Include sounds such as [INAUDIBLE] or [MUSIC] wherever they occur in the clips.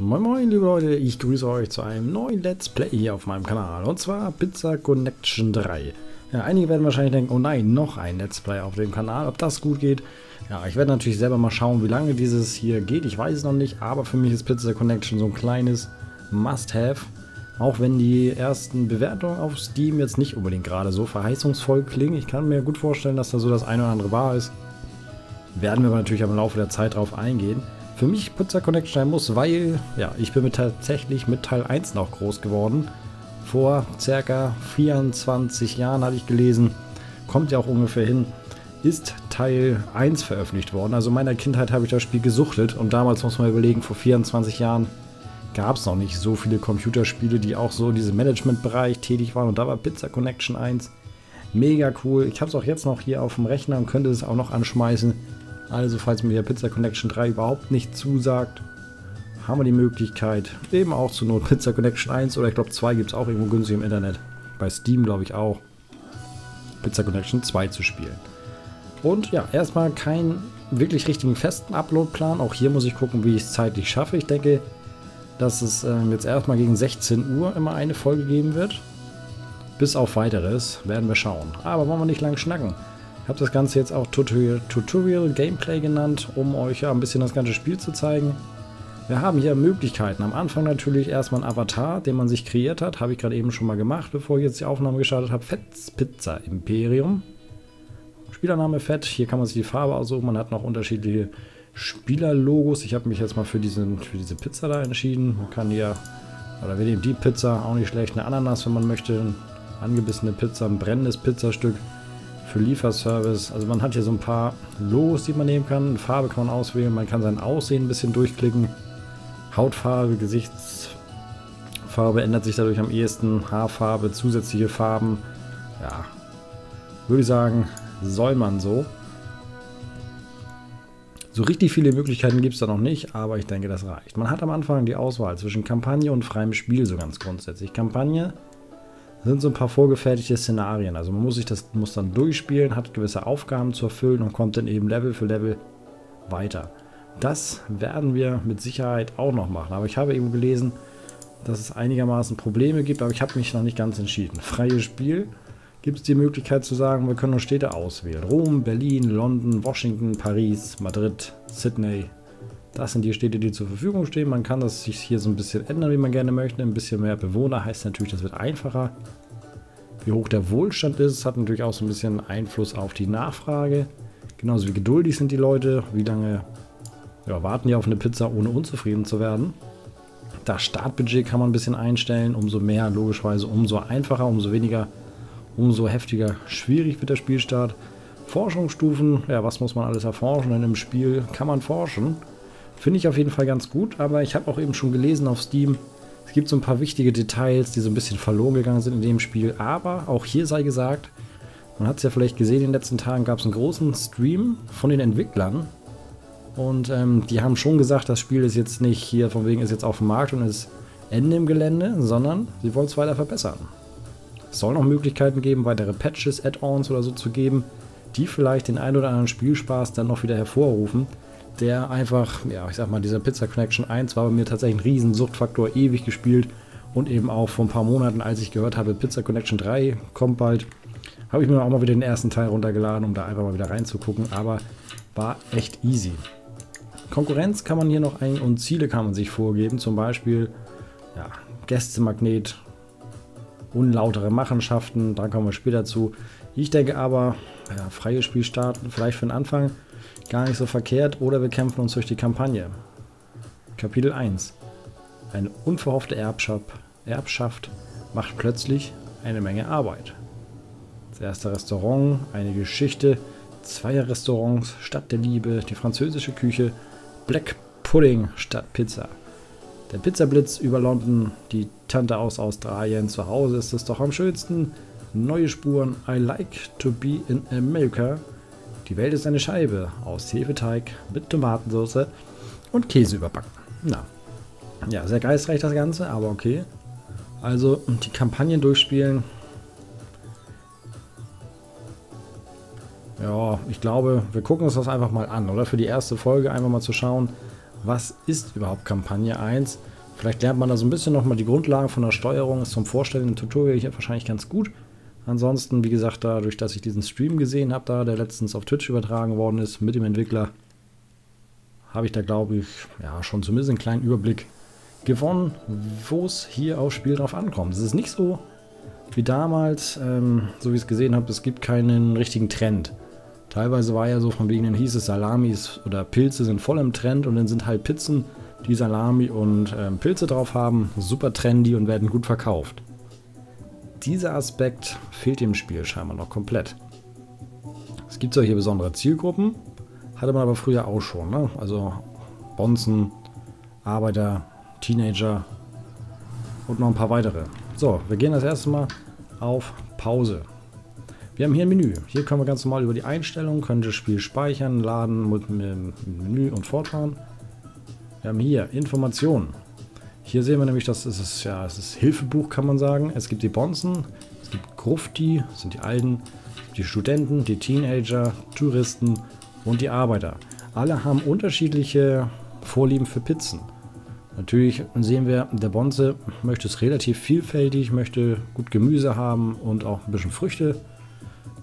Moin moin liebe Leute, ich grüße euch zu einem neuen Let's Play hier auf meinem Kanal und zwar Pizza Connection 3. Ja, einige werden wahrscheinlich denken, oh nein, noch ein Let's Play auf dem Kanal, ob das gut geht. Ja, ich werde natürlich selber mal schauen, wie lange dieses hier geht, ich weiß es noch nicht, aber für mich ist Pizza Connection so ein kleines Must-Have. Auch wenn die ersten Bewertungen auf Steam jetzt nicht unbedingt gerade so verheißungsvoll klingen. Ich kann mir gut vorstellen, dass da so das eine oder andere wahr ist. Werden wir aber natürlich im Laufe der Zeit drauf eingehen für mich Pizza Connection sein muss, weil ja, ich bin mit tatsächlich mit Teil 1 noch groß geworden. Vor circa 24 Jahren habe ich gelesen, kommt ja auch ungefähr hin, ist Teil 1 veröffentlicht worden. Also in meiner Kindheit habe ich das Spiel gesuchtet und damals muss man überlegen, vor 24 Jahren gab es noch nicht so viele Computerspiele, die auch so in diesem Management-Bereich tätig waren und da war Pizza Connection 1 mega cool. Ich habe es auch jetzt noch hier auf dem Rechner und könnte es auch noch anschmeißen. Also falls mir der Pizza Connection 3 überhaupt nicht zusagt, haben wir die Möglichkeit, eben auch zu Not Pizza Connection 1 oder ich glaube 2 gibt es auch irgendwo günstig im Internet. Bei Steam glaube ich auch. Pizza Connection 2 zu spielen. Und ja, erstmal keinen wirklich richtigen festen Uploadplan. Auch hier muss ich gucken, wie ich es zeitlich schaffe. Ich denke, dass es äh, jetzt erstmal gegen 16 Uhr immer eine Folge geben wird. Bis auf weiteres werden wir schauen. Aber wollen wir nicht lang schnacken. Ich habe das Ganze jetzt auch Tutorial, Tutorial Gameplay genannt, um euch ja ein bisschen das ganze Spiel zu zeigen. Wir haben hier Möglichkeiten. Am Anfang natürlich erstmal ein Avatar, den man sich kreiert hat. Habe ich gerade eben schon mal gemacht, bevor ich jetzt die Aufnahme gestartet habe. Fetz Pizza Imperium. Spielername Fett. Hier kann man sich die Farbe aussuchen. Man hat noch unterschiedliche Spielerlogos. Ich habe mich jetzt mal für, diesen, für diese Pizza da entschieden. Man kann hier, oder wir nehmen die Pizza, auch nicht schlecht. Eine Ananas, wenn man möchte. Eine angebissene Pizza, ein brennendes Pizzastück für Lieferservice. Also man hat hier so ein paar Logos, die man nehmen kann. Farbe kann man auswählen. Man kann sein Aussehen ein bisschen durchklicken. Hautfarbe, Gesichtsfarbe ändert sich dadurch am ehesten. Haarfarbe, zusätzliche Farben. Ja, würde ich sagen, soll man so. So richtig viele Möglichkeiten gibt es da noch nicht, aber ich denke, das reicht. Man hat am Anfang die Auswahl zwischen Kampagne und freiem Spiel so ganz grundsätzlich. Kampagne sind so ein paar vorgefertigte Szenarien. Also man muss sich das muss dann durchspielen, hat gewisse Aufgaben zu erfüllen und kommt dann eben Level für Level weiter. Das werden wir mit Sicherheit auch noch machen. Aber ich habe eben gelesen, dass es einigermaßen Probleme gibt, aber ich habe mich noch nicht ganz entschieden. [LAUGHS] Freies Spiel gibt es die Möglichkeit zu sagen, wir können nur Städte auswählen. Rom, Berlin, London, Washington, Paris, Madrid, Sydney, das sind die Städte, die zur Verfügung stehen. Man kann das sich hier so ein bisschen ändern, wie man gerne möchte. Ein bisschen mehr Bewohner heißt natürlich, das wird einfacher. Wie hoch der Wohlstand ist, hat natürlich auch so ein bisschen Einfluss auf die Nachfrage. Genauso wie geduldig sind die Leute, wie lange ja, warten die auf eine Pizza, ohne unzufrieden zu werden. Das Startbudget kann man ein bisschen einstellen. Umso mehr, logischerweise, umso einfacher, umso weniger, umso heftiger, schwierig wird der Spielstart. Forschungsstufen, ja, was muss man alles erforschen? Denn im Spiel kann man forschen. Finde ich auf jeden Fall ganz gut, aber ich habe auch eben schon gelesen auf Steam, es gibt so ein paar wichtige Details, die so ein bisschen verloren gegangen sind in dem Spiel. Aber auch hier sei gesagt, man hat es ja vielleicht gesehen, in den letzten Tagen gab es einen großen Stream von den Entwicklern. Und ähm, die haben schon gesagt, das Spiel ist jetzt nicht hier, von wegen ist jetzt auf dem Markt und ist Ende im Gelände, sondern sie wollen es weiter verbessern. Es soll noch Möglichkeiten geben, weitere Patches, Add-ons oder so zu geben, die vielleicht den ein oder anderen Spielspaß dann noch wieder hervorrufen der einfach, ja, ich sag mal, dieser Pizza Connection 1 war bei mir tatsächlich ein riesen Suchtfaktor, ewig gespielt. Und eben auch vor ein paar Monaten, als ich gehört habe, Pizza Connection 3 kommt bald, habe ich mir auch mal wieder den ersten Teil runtergeladen, um da einfach mal wieder reinzugucken. Aber war echt easy. Konkurrenz kann man hier noch ein und Ziele kann man sich vorgeben. Zum Beispiel ja, Gästemagnet, unlautere Machenschaften, da kommen wir später zu. Ich denke aber, ja, freie Spiel starten, vielleicht für den Anfang Gar nicht so verkehrt oder wir kämpfen uns durch die Kampagne. Kapitel 1 Eine unverhoffte Erbschaft, Erbschaft macht plötzlich eine Menge Arbeit. Das erste Restaurant, eine Geschichte, zwei Restaurants, Stadt der Liebe, die französische Küche, Black Pudding statt Pizza. Der Pizzablitz über London, die Tante aus Australien, zu Hause ist es doch am schönsten. Neue Spuren, I like to be in America die Welt ist eine Scheibe aus Hefeteig mit Tomatensauce und Käse überbacken. Na, ja, sehr geistreich das Ganze, aber okay. Also die Kampagnen durchspielen. Ja, ich glaube, wir gucken uns das einfach mal an, oder? Für die erste Folge einfach mal zu schauen, was ist überhaupt Kampagne 1. Vielleicht lernt man da so ein bisschen nochmal die Grundlagen von der Steuerung. Ist zum Vorstellen im Tutorial hier wahrscheinlich ganz gut. Ansonsten, wie gesagt, dadurch, dass ich diesen Stream gesehen habe, da der letztens auf Twitch übertragen worden ist mit dem Entwickler, habe ich da, glaube ich, ja, schon zumindest einen kleinen Überblick gewonnen, wo es hier aufs Spiel drauf ankommt. Es ist nicht so wie damals, ähm, so wie ich es gesehen habe, es gibt keinen richtigen Trend. Teilweise war ja so von wegen, dann hieß es, Salamis oder Pilze sind voll im Trend und dann sind halt Pizzen, die Salami und ähm, Pilze drauf haben, super trendy und werden gut verkauft. Dieser Aspekt fehlt im Spiel scheinbar noch komplett. Es gibt solche besondere Zielgruppen, hatte man aber früher auch schon. Ne? Also Bonzen, Arbeiter, Teenager und noch ein paar weitere. So, wir gehen das erste Mal auf Pause. Wir haben hier ein Menü. Hier können wir ganz normal über die Einstellungen, können das Spiel speichern, laden, mit Menü und fortfahren. Wir haben hier Informationen. Hier sehen wir nämlich, dass es ist, ja, es ist Hilfebuch, kann man sagen. Es gibt die Bonzen, es gibt Grufti, das sind die Alten, die Studenten, die Teenager, Touristen und die Arbeiter. Alle haben unterschiedliche Vorlieben für Pizzen. Natürlich sehen wir, der Bonze möchte es relativ vielfältig, möchte gut Gemüse haben und auch ein bisschen Früchte.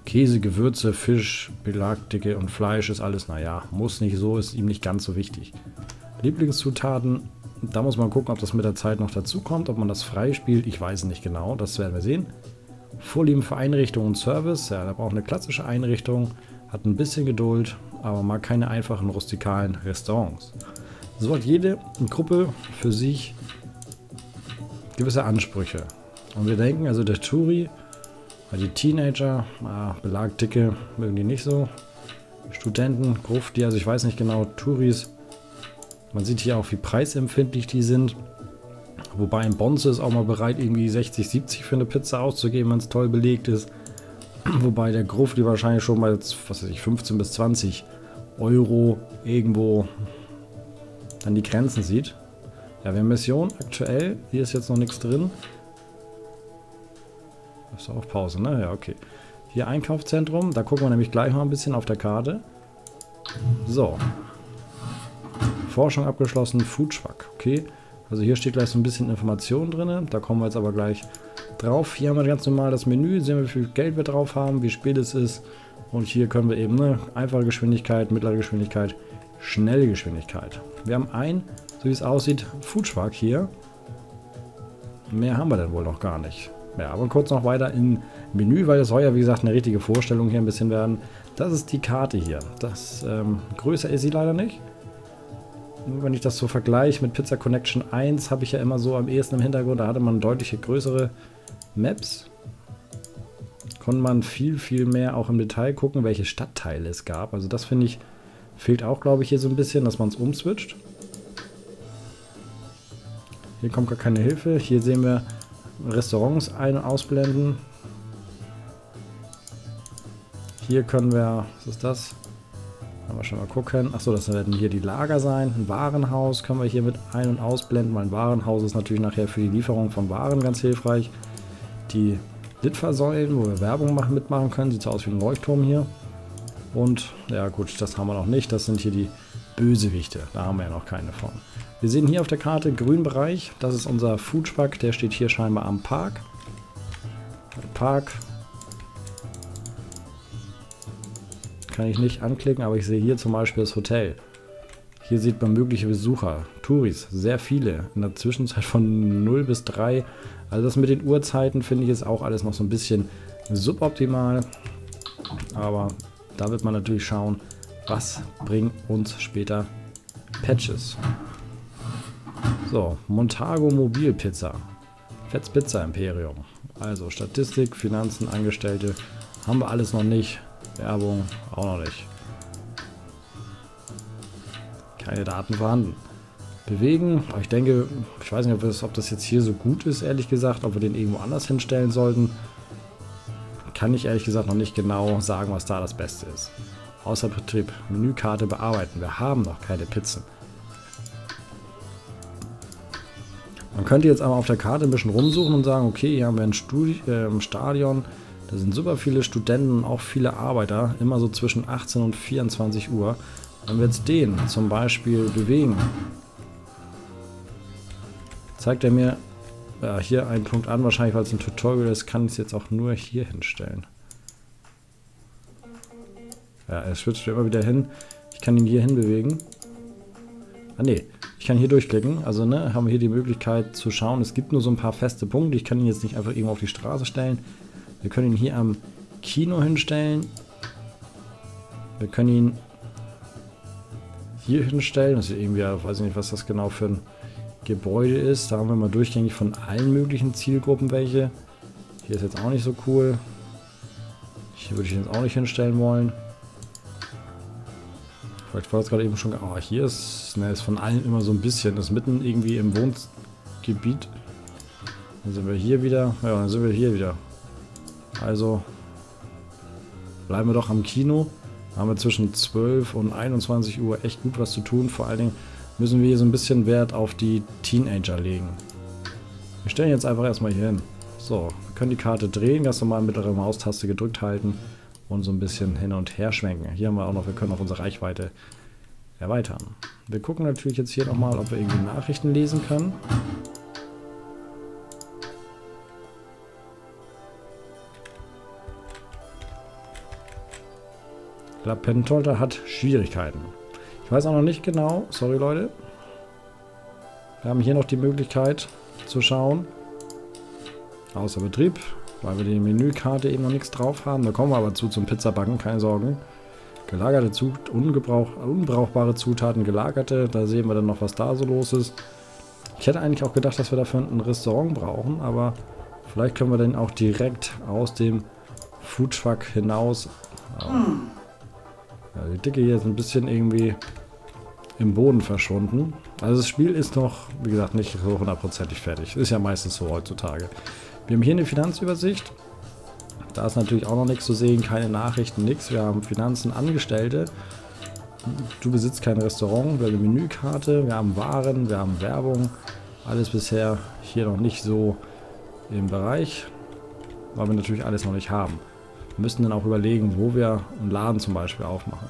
Käse, Gewürze, Fisch, Belagdicke und Fleisch ist alles, naja, muss nicht so, ist ihm nicht ganz so wichtig. Lieblingszutaten, da muss man gucken, ob das mit der Zeit noch dazu kommt, ob man das frei spielt, ich weiß nicht genau, das werden wir sehen. Vorlieben für Einrichtung und Service, ja, da braucht eine klassische Einrichtung, hat ein bisschen Geduld, aber mag keine einfachen rustikalen Restaurants. So hat jede Gruppe für sich gewisse Ansprüche. Und wir denken, also der Turi, die Teenager, ah, Belagdicke mögen die nicht so. Studenten, Grufti, also ich weiß nicht genau, Touris. Man sieht hier auch, wie preisempfindlich die sind. Wobei ein Bonze ist auch mal bereit, irgendwie 60, 70 für eine Pizza auszugeben, wenn es toll belegt ist. [CLEARS THROAT] Wobei der Grufti wahrscheinlich schon mal, was weiß ich, 15 bis 20 Euro irgendwo dann die Grenzen sieht. Ja, wir haben Mission aktuell. Hier ist jetzt noch nichts drin. Ist auch Pause, ne? Ja, okay. Hier Einkaufszentrum. Da gucken wir nämlich gleich mal ein bisschen auf der Karte. So. Forschung abgeschlossen. Foodschwack. Okay. Also hier steht gleich so ein bisschen Information drin. Da kommen wir jetzt aber gleich drauf. Hier haben wir ganz normal das Menü. Sehen wir, wie viel Geld wir drauf haben, wie spät es ist. Und hier können wir eben ne, einfache Geschwindigkeit, mittlere Geschwindigkeit, schnelle Geschwindigkeit. Wir haben ein, so wie es aussieht, Foodschwag hier. Mehr haben wir denn wohl noch gar nicht. Ja, aber kurz noch weiter im Menü, weil es soll ja, wie gesagt, eine richtige Vorstellung hier ein bisschen werden. Das ist die Karte hier. Das ähm, größer ist sie leider nicht. Wenn ich das so vergleiche mit Pizza Connection 1, habe ich ja immer so am ehesten im Hintergrund, da hatte man deutliche größere Maps. Konnte man viel, viel mehr auch im Detail gucken, welche Stadtteile es gab. Also das finde ich Fehlt auch, glaube ich, hier so ein bisschen, dass man es umswitcht. Hier kommt gar keine Hilfe. Hier sehen wir Restaurants ein- und ausblenden. Hier können wir, was ist das? Können wir schon mal gucken. Achso, das werden hier die Lager sein. Ein Warenhaus können wir hier mit ein- und ausblenden, weil ein Warenhaus ist natürlich nachher für die Lieferung von Waren ganz hilfreich. Die Litfaßsäulen, wo wir Werbung machen, mitmachen können. Sieht so aus wie ein Leuchtturm hier. Und ja gut, das haben wir noch nicht. Das sind hier die Bösewichte. Da haben wir ja noch keine von. Wir sehen hier auf der Karte grünen Bereich. Das ist unser Foodtruck. Der steht hier scheinbar am Park. Park. Kann ich nicht anklicken, aber ich sehe hier zum Beispiel das Hotel. Hier sieht man mögliche Besucher, Touris, sehr viele. In der Zwischenzeit von 0 bis 3. Also das mit den Uhrzeiten finde ich ist auch alles noch so ein bisschen suboptimal. Aber da wird man natürlich schauen, was bringen uns später Patches. So, Montago Mobilpizza. Fetz Pizza Imperium. Also Statistik, Finanzen, Angestellte. Haben wir alles noch nicht. Werbung auch noch nicht. Keine Daten vorhanden. Bewegen, ich denke, ich weiß nicht, ob das, ob das jetzt hier so gut ist, ehrlich gesagt, ob wir den irgendwo anders hinstellen sollten kann ich ehrlich gesagt noch nicht genau sagen, was da das Beste ist. Außer Betrieb, Menükarte bearbeiten. Wir haben noch keine Pizzen. Man könnte jetzt aber auf der Karte ein bisschen rumsuchen und sagen, okay, hier haben wir ein Studi äh, Stadion, da sind super viele Studenten und auch viele Arbeiter, immer so zwischen 18 und 24 Uhr. Wenn wir jetzt den zum Beispiel bewegen, zeigt er mir ja, hier einen Punkt an. Wahrscheinlich, weil es ein Tutorial ist, kann ich es jetzt auch nur hier hinstellen. Ja, er switcht immer wieder hin. Ich kann ihn hier hin bewegen. Ah ne, ich kann hier durchklicken. Also ne, haben wir hier die Möglichkeit zu schauen. Es gibt nur so ein paar feste Punkte. Ich kann ihn jetzt nicht einfach irgendwo auf die Straße stellen. Wir können ihn hier am Kino hinstellen. Wir können ihn hier hinstellen. Das ist irgendwie, weiß ich nicht, was das genau für ein Gebäude ist. Da haben wir mal durchgängig von allen möglichen Zielgruppen welche. Hier ist jetzt auch nicht so cool. Hier würde ich ihn jetzt auch nicht hinstellen wollen. Vielleicht war es gerade eben schon... Oh, hier ist, ne, ist von allen immer so ein bisschen. Das ist mitten irgendwie im Wohngebiet. Dann sind wir hier wieder. Ja, dann sind wir hier wieder. Also bleiben wir doch am Kino. Da haben wir zwischen 12 und 21 Uhr echt gut was zu tun. Vor allen Dingen müssen wir hier so ein bisschen Wert auf die Teenager legen. Wir stellen jetzt einfach erstmal hier hin. So, wir können die Karte drehen, ganz normal mittlere Maustaste gedrückt halten und so ein bisschen hin und her schwenken. Hier haben wir auch noch, wir können auch unsere Reichweite erweitern. Wir gucken natürlich jetzt hier nochmal, ob wir irgendwie Nachrichten lesen können. Ich glaube, Pentolter hat Schwierigkeiten. Ich weiß auch noch nicht genau, sorry Leute. Wir haben hier noch die Möglichkeit zu schauen. Außer Betrieb, weil wir die Menükarte eben noch nichts drauf haben. Da kommen wir aber zu zum Pizzabacken, keine Sorgen. Gelagerte Zut unbrauchbare Zutaten, gelagerte. Da sehen wir dann noch, was da so los ist. Ich hätte eigentlich auch gedacht, dass wir dafür ein Restaurant brauchen, aber vielleicht können wir dann auch direkt aus dem Foodtruck hinaus... Ja, die Dicke hier ist ein bisschen irgendwie im Boden verschwunden. Also das Spiel ist noch, wie gesagt, nicht so hundertprozentig fertig. Ist ja meistens so heutzutage. Wir haben hier eine Finanzübersicht. Da ist natürlich auch noch nichts zu sehen, keine Nachrichten, nichts. Wir haben Finanzen, Angestellte. Du besitzt kein Restaurant, wir haben eine Menükarte, wir haben Waren, wir haben Werbung. Alles bisher hier noch nicht so im Bereich, weil wir natürlich alles noch nicht haben. Wir müssen dann auch überlegen, wo wir einen Laden zum Beispiel aufmachen.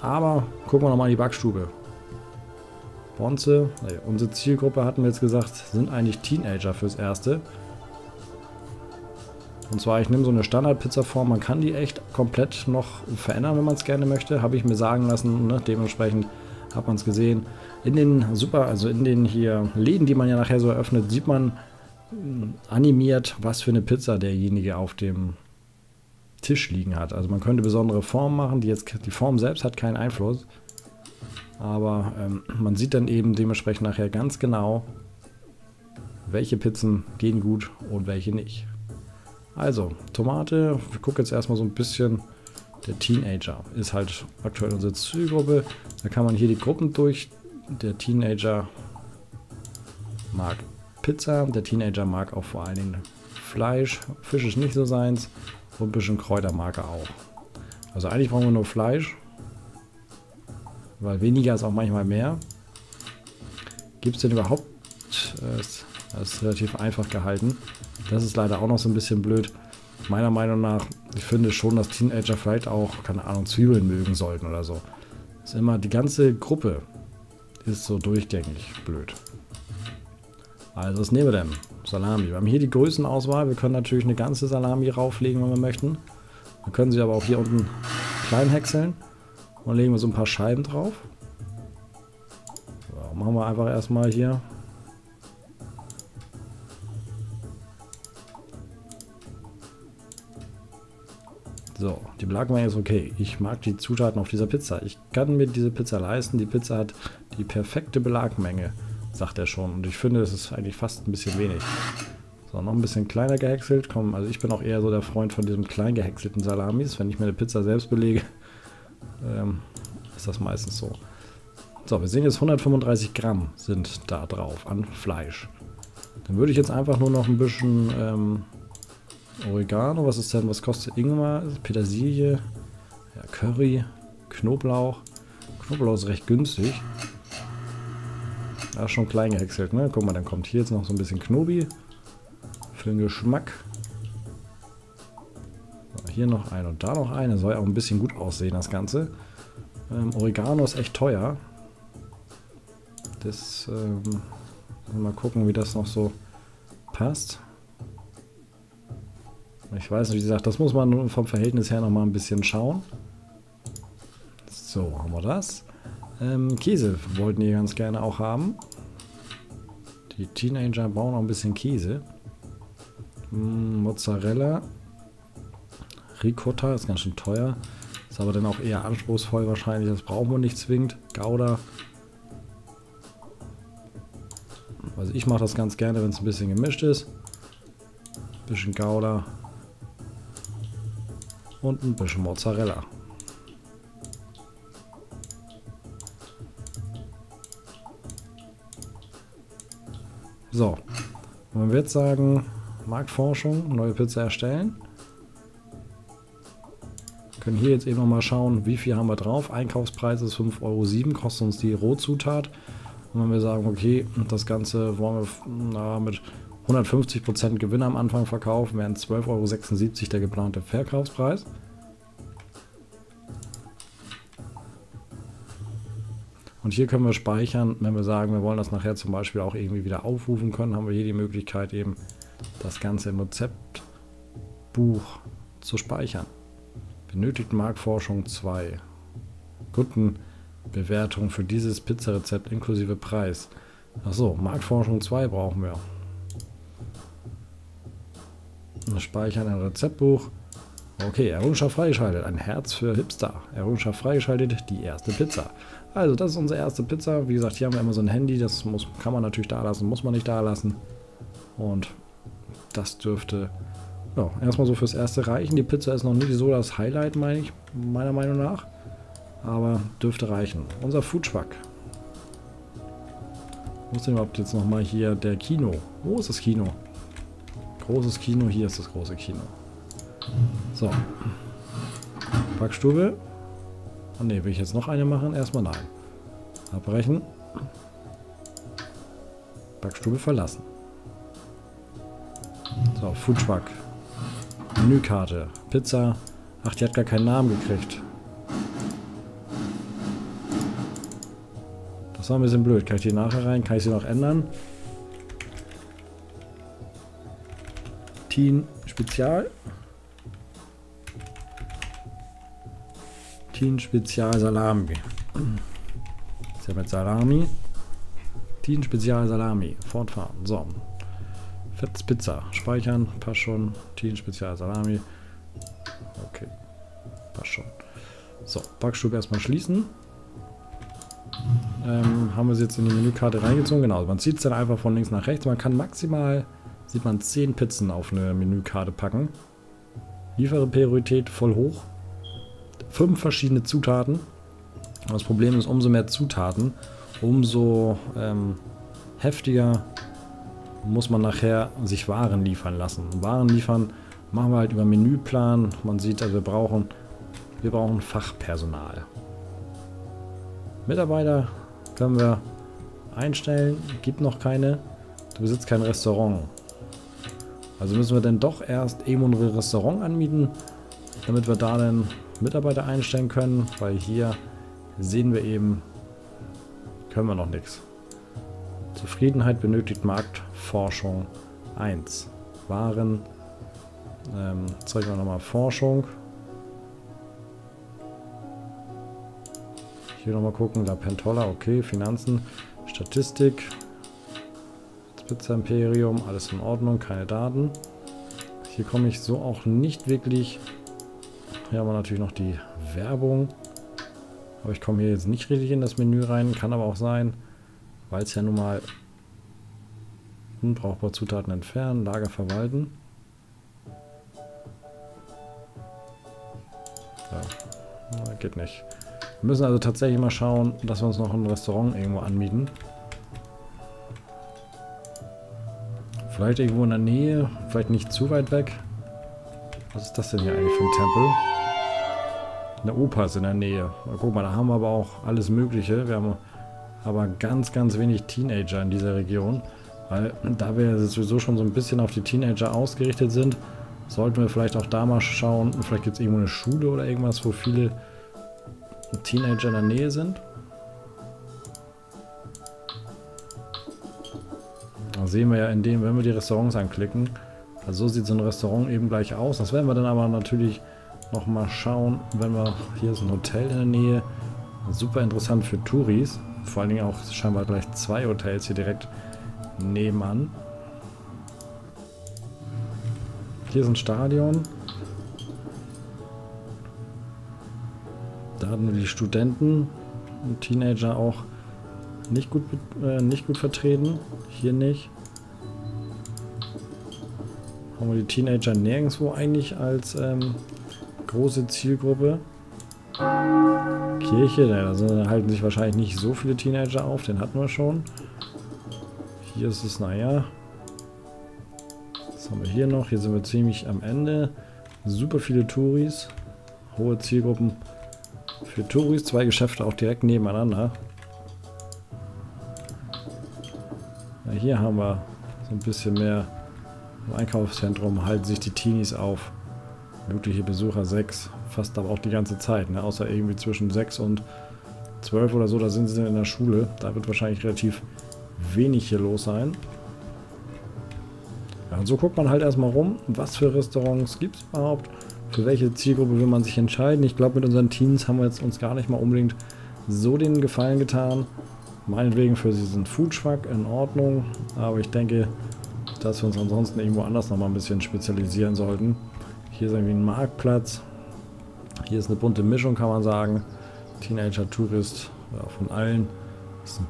Aber gucken wir nochmal in die Backstube. Bonze, nee, unsere Zielgruppe hatten wir jetzt gesagt, sind eigentlich Teenager fürs Erste. Und zwar, ich nehme so eine Standard-Pizza-Form, man kann die echt komplett noch verändern, wenn man es gerne möchte. Habe ich mir sagen lassen, ne? dementsprechend hat man es gesehen. In den super, also in den hier Läden, die man ja nachher so eröffnet, sieht man animiert, was für eine Pizza derjenige auf dem Tisch liegen hat. Also man könnte besondere Formen machen, die jetzt die Form selbst hat keinen Einfluss. Aber ähm, man sieht dann eben dementsprechend nachher ganz genau, welche Pizzen gehen gut und welche nicht. Also, Tomate, wir gucken jetzt erstmal so ein bisschen. Der Teenager ist halt aktuell unsere Zielgruppe. Da kann man hier die Gruppen durch. Der Teenager mag Pizza, der Teenager mag auch vor allen Dingen Fleisch. Fisch ist nicht so seins. Und ein bisschen Kräutermarke auch. Also eigentlich brauchen wir nur Fleisch. Weil weniger ist auch manchmal mehr. Gibt es denn überhaupt... Äh, das ist relativ einfach gehalten. Das ist leider auch noch so ein bisschen blöd. Meiner Meinung nach, ich finde schon, dass Teenager vielleicht auch, keine Ahnung, Zwiebeln mögen sollten oder so. Ist immer, die ganze Gruppe ist so durchgängig blöd. Also was nehmen wir denn? Salami. Wir haben hier die Größenauswahl. Wir können natürlich eine ganze Salami rauflegen, wenn wir möchten. Wir können sie aber auch hier unten klein häckseln. Und legen wir so ein paar Scheiben drauf. So, machen wir einfach erstmal hier. So, die Belagmenge ist okay. Ich mag die Zutaten auf dieser Pizza. Ich kann mir diese Pizza leisten. Die Pizza hat die perfekte Belagmenge sagt er schon. Und ich finde, das ist eigentlich fast ein bisschen wenig. So, noch ein bisschen kleiner gehäckselt. Komm, also ich bin auch eher so der Freund von diesem klein gehäckselten Salamis. Wenn ich mir eine Pizza selbst belege, ähm, ist das meistens so. So, wir sehen jetzt 135 Gramm sind da drauf an Fleisch. Dann würde ich jetzt einfach nur noch ein bisschen ähm, Oregano, was ist denn, was kostet Ingwer, Petersilie, ja, Curry, Knoblauch. Knoblauch ist recht günstig. Ja, schon klein gehäckselt, ne? Guck mal, dann kommt hier jetzt noch so ein bisschen Knobi. Für den Geschmack. Hier noch ein und da noch eine. Soll ja auch ein bisschen gut aussehen, das Ganze. Ähm, Oregano ist echt teuer. Das, ähm, mal gucken, wie das noch so passt. Ich weiß nicht, wie gesagt, das muss man vom Verhältnis her noch mal ein bisschen schauen. So, haben wir das. Ähm, Käse wollten die ganz gerne auch haben. Die Teenager brauchen auch ein bisschen Käse. Mm, Mozzarella. Ricotta ist ganz schön teuer. Ist aber dann auch eher anspruchsvoll wahrscheinlich. Das brauchen wir nicht zwingend. Gouda. Also ich mache das ganz gerne, wenn es ein bisschen gemischt ist. Ein bisschen Gouda. Und ein bisschen Mozzarella. So. Man wird sagen, Marktforschung, neue Pizza erstellen. Können hier jetzt eben noch mal schauen, wie viel haben wir drauf. Einkaufspreis ist 5,07 Euro, kostet uns die Rohzutat. Und wenn wir sagen, okay, das Ganze wollen wir na, mit 150% Gewinn am Anfang verkaufen, wären 12,76 Euro der geplante Verkaufspreis. Und hier können wir speichern, wenn wir sagen, wir wollen das nachher zum Beispiel auch irgendwie wieder aufrufen können, haben wir hier die Möglichkeit eben das Ganze im Rezeptbuch zu speichern. Benötigt Marktforschung 2. Kundenbewertung für dieses Pizzarezept inklusive Preis. Achso, Marktforschung 2 brauchen wir. Speichern ein Rezeptbuch. Okay, Errungenschaft freigeschaltet. Ein Herz für Hipster. Errungenschaft freigeschaltet. Die erste Pizza. Also, das ist unsere erste Pizza. Wie gesagt, hier haben wir immer so ein Handy. Das muss, kann man natürlich da lassen, muss man nicht da lassen. Und das dürfte ja, erstmal so fürs erste reichen. Die Pizza ist noch nicht so das Highlight, meine ich, meiner Meinung nach. Aber dürfte reichen. Unser Foodtruck. Wo ist denn überhaupt jetzt nochmal hier der Kino? Wo ist das Kino? Großes Kino, hier ist das große Kino. So. Backstube. Oh ne, will ich jetzt noch eine machen? Erstmal nein. Abbrechen. Backstube verlassen. So, Foodtruck. Menükarte. Pizza. Ach, die hat gar keinen Namen gekriegt. Das war ein bisschen blöd. Kann ich die nachher rein? Kann ich sie noch ändern? Teen Spezial. Teen Spezial Salami. Ist ja mit Salami. Teen Spezial Salami. Fortfahren. So. Fetz Pizza. Speichern. Passt schon. Teen Spezial Salami. Okay. Passt schon. So. Backstube erstmal schließen. Ähm, haben wir sie jetzt in die Menükarte reingezogen. Genau. Man zieht es dann einfach von links nach rechts. Man kann maximal, sieht man, 10 Pizzen auf eine Menükarte packen. Liefere Priorität voll hoch fünf verschiedene Zutaten. Das Problem ist, umso mehr Zutaten, umso ähm, heftiger muss man nachher sich Waren liefern lassen. Waren liefern machen wir halt über Menüplan. Man sieht, also wir brauchen, wir brauchen Fachpersonal. Mitarbeiter können wir einstellen, gibt noch keine. Du besitzt kein Restaurant. Also müssen wir dann doch erst eben ein Restaurant anmieten, damit wir da dann Mitarbeiter einstellen können, weil hier sehen wir eben, können wir noch nichts. Zufriedenheit benötigt Marktforschung 1. Waren, ähm, zeigen wir nochmal Forschung. Hier nochmal gucken, La Pentola, okay, Finanzen, Statistik, Pizza Imperium, alles in Ordnung, keine Daten. Hier komme ich so auch nicht wirklich hier haben wir natürlich noch die Werbung. Aber ich komme hier jetzt nicht richtig in das Menü rein. Kann aber auch sein, weil es ja nun mal unbrauchbare Zutaten entfernen, Lager verwalten. Ja, geht nicht. Wir müssen also tatsächlich mal schauen, dass wir uns noch ein Restaurant irgendwo anmieten. Vielleicht irgendwo in der Nähe, vielleicht nicht zu weit weg. Was ist das denn hier eigentlich für ein Tempel? Eine Oper ist in der Nähe. Guck mal, da haben wir aber auch alles Mögliche. Wir haben aber ganz, ganz wenig Teenager in dieser Region. Weil da wir sowieso schon so ein bisschen auf die Teenager ausgerichtet sind, sollten wir vielleicht auch da mal schauen. Vielleicht gibt es irgendwo eine Schule oder irgendwas, wo viele Teenager in der Nähe sind. Da sehen wir ja in dem, wenn wir die Restaurants anklicken. Also so sieht so ein Restaurant eben gleich aus. Das werden wir dann aber natürlich noch mal schauen, wenn wir... Hier ist ein Hotel in der Nähe. Super interessant für Touris. Vor allen Dingen auch scheinbar gleich zwei Hotels hier direkt nebenan. Hier ist ein Stadion. Da hatten wir die Studenten und Teenager auch nicht gut, äh, nicht gut vertreten. Hier nicht. Haben wir die Teenager nirgendwo eigentlich als ähm, große Zielgruppe. Kirche, da halten sich wahrscheinlich nicht so viele Teenager auf, den hatten wir schon. Hier ist es, naja. Was haben wir hier noch? Hier sind wir ziemlich am Ende. Super viele Touris. Hohe Zielgruppen für Touris. Zwei Geschäfte auch direkt nebeneinander. Ja, hier haben wir so ein bisschen mehr im Einkaufszentrum halten sich die Teenies auf. Mögliche Besucher 6, fast aber auch die ganze Zeit, ne? außer irgendwie zwischen 6 und 12 oder so, da sind sie in der Schule. Da wird wahrscheinlich relativ wenig hier los sein. Ja, und so guckt man halt erstmal rum, was für Restaurants gibt es überhaupt, für welche Zielgruppe will man sich entscheiden. Ich glaube, mit unseren Teens haben wir jetzt uns gar nicht mal unbedingt so den Gefallen getan. Meinetwegen für diesen Foodtruck in Ordnung, aber ich denke, dass wir uns ansonsten irgendwo anders nochmal ein bisschen spezialisieren sollten. Hier ist irgendwie ein Marktplatz. Hier ist eine bunte Mischung, kann man sagen. Teenager, Tourist, ja, von allen. Ist ein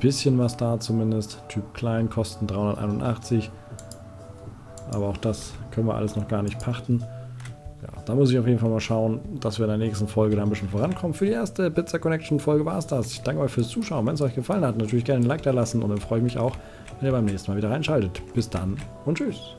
bisschen was da zumindest. Typ klein, kosten 381. Aber auch das können wir alles noch gar nicht pachten. Ja, da muss ich auf jeden Fall mal schauen, dass wir in der nächsten Folge da ein bisschen vorankommen. Für die erste Pizza Connection Folge war es das. Ich danke euch fürs Zuschauen. Wenn es euch gefallen hat, natürlich gerne ein Like da lassen und dann freue ich mich auch, wenn ihr beim nächsten Mal wieder reinschaltet. Bis dann und tschüss.